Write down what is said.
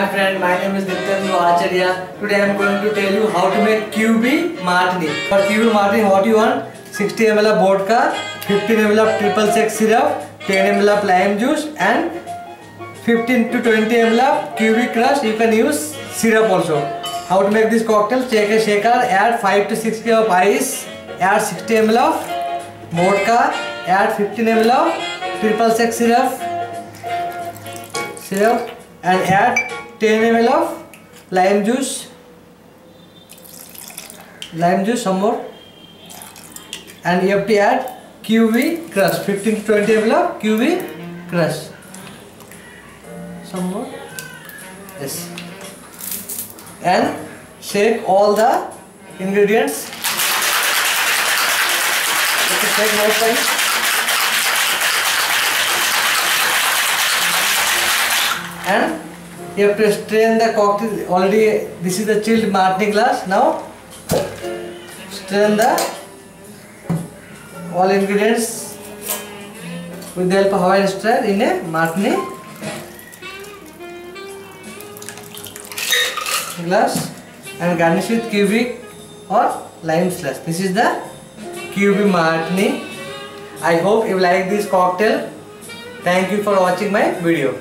Hi friend, my name is Nityandu Acharya. Today I am going to tell you how to make QB Martini. For QB Martini, what you want? 60 ml of vodka, 15 ml of triple sec syrup, 10 ml of lime juice and 15 to 20 ml of QB crush. You can use syrup also. How to make this cocktail? Take a shaker, add 5 to 6 of ice, add 60 ml of vodka, add 15 ml of triple sec syrup, syrup and add 10 ml of lime juice lime juice some more. And you have to add kiwi crush 15 to 20 ml of kiwi crush some more. Yes. And shake all the ingredients. Okay, shake more time. And you have to strain the cocktail already this is the chilled martini glass now. Strain the all ingredients. With the help of Hawaiian strain in a martini glass. And garnish with kiwi or lime slice this is the kiwi martini I hope you like this cocktail. Thank you for watching my video